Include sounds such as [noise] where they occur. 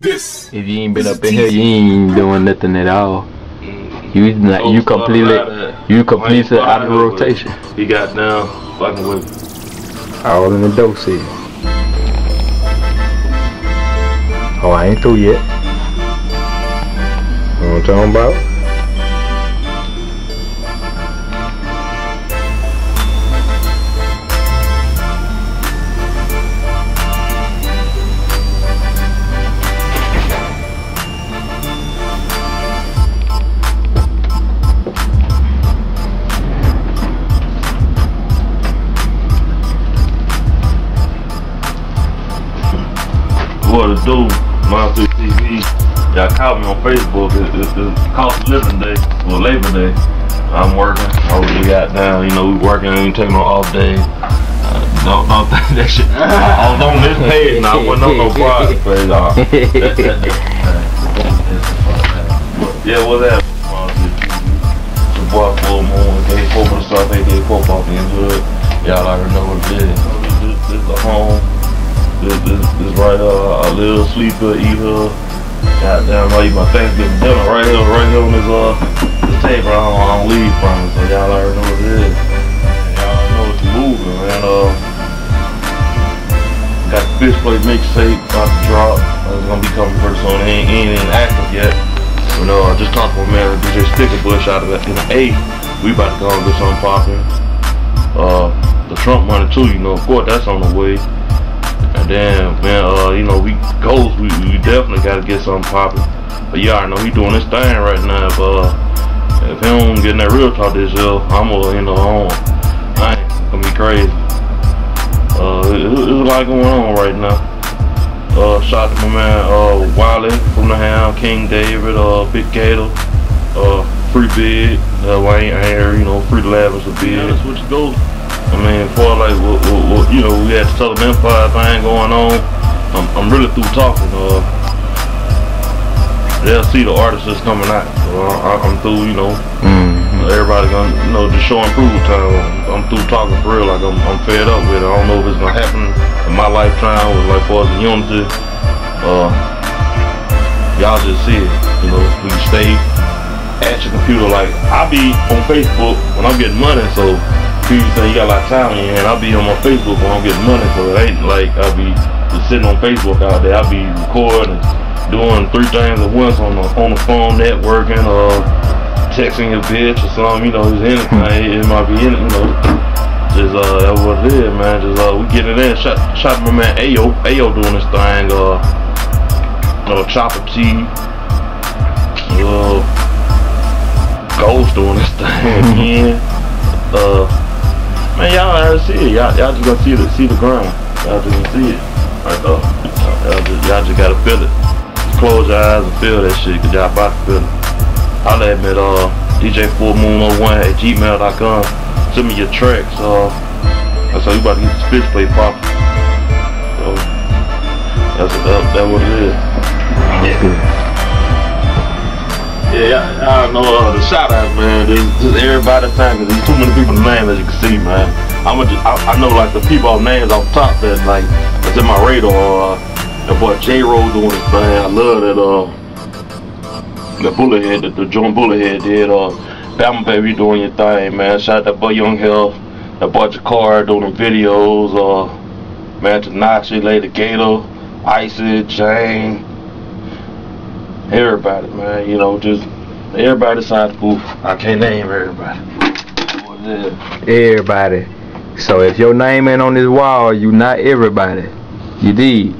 This. If you ain't been up in here, you ain't doing nothing at all. You like you completely you completely out of rotation. He got down fucking with All in the dope city. Oh, I ain't through yet. You know what I'm talking about? What do. Monster TV. Y'all caught me on Facebook. It's, it's, it's cost of living day, well Labor Day. I'm working. I really got down. You know, we working and we taking on off day. Uh, don't don't [laughs] think that shit. I was on this page and I wasn't on no private page. [laughs] Uh, that, that, that, yeah, what's that? Monster TV. The boy Fullmoon. Day four for the start. Day day four off the hood. Y'all already know what it is. This, this is a home. This, this, this right here, I live, sleep here, eat. Goddamn, I eat my Thanksgiving dinner right here, right here on this, uh, this table I don't, I don't leave from it, so y'all already know what it is. Y'all know it's moving, man. Uh, got the fish plate mixtape about to drop. It's gonna be coming pretty soon. It ain't, ain't even active yet. But uh, I just talked to my man, DJ Sticker Bush out of the, in the A. We about to go and get something popping. Uh, the Trump money too, you know, of course that's on the way. Then, man, uh, you know, we goals, we, we definitely got to get something popping. But already know he doing his thing right now. If, uh, if he don't get that real talk this year, I'm gonna, you know, on. I ain't gonna be crazy. Uh, there's a lot going on right now. Uh, shout out to my man, uh, Wiley from the Hound, King David, uh, Big Gator, uh, Free Big, uh, Wayne Air, you know, Free Lavish a big. Yeah, you goals. I mean, for like, what, what, what, you know, we had the Southern Empire thing going on. I'm, I'm really through talking. Uh, they'll see the artists that's coming out. So I, I'm through, you know. Mm-hmm. Everybody gonna, you know, just show approval time. I'm, I'm through talking for real. Like I'm, I'm fed up with it. I don't know if it's gonna happen in my lifetime with like for us in unity. Uh, y'all just see it. You know, we stay at your computer. Like I be on Facebook when I'm getting money, so people say you got a lot of time in your hand. I'll be on my Facebook when I'm getting money, so it ain't like I'll be just sitting on Facebook out there. I'll be recording, doing three things at once on the on the phone, networking, uh, texting your bitch or something. You know, it's anything. It might be any, you know. Just uh, that's what it is, man. Just uh, we get it in. Shot, shot my man Ayo, Ayo doing this thing. Uh, uh Chopper T. Uh, Ghost doing this thing [laughs] again. uh, man, y'all gotta see it. Y'all, y'all just gonna see the see the grind. Y'all just gonna see it right there. Y'all just, y'all just gotta feel it. Just close your eyes and feel that shit, cause y'all about to feel it. Me at uh, DJ Fullmoon 01 at gmail.com. Send me your tracks. Uh, that's how you about to get this fish plate popping. So, that's, that, that's what it is. Yeah. Yeah, I, I know uh, the shout out, man. Just, just everybody time, there's too many people to name as you can see, man. I'm just, I, I know like the people names off top that like that's in my radar. Uh, that boy J Rose doing his thing. I love that. Uh, the Bullethead, the, the joint Bullethead did. Uh, Bama Baby doing your thing, man. Shout out that boy Young Health, that boy Jakar doing the videos. Uh, man, Tanashi, Lady Gator, Icy, Jane everybody, man. You know, just everybody the booth. I can't name everybody. Everybody. So if your name ain't on this wall, you not everybody. You did.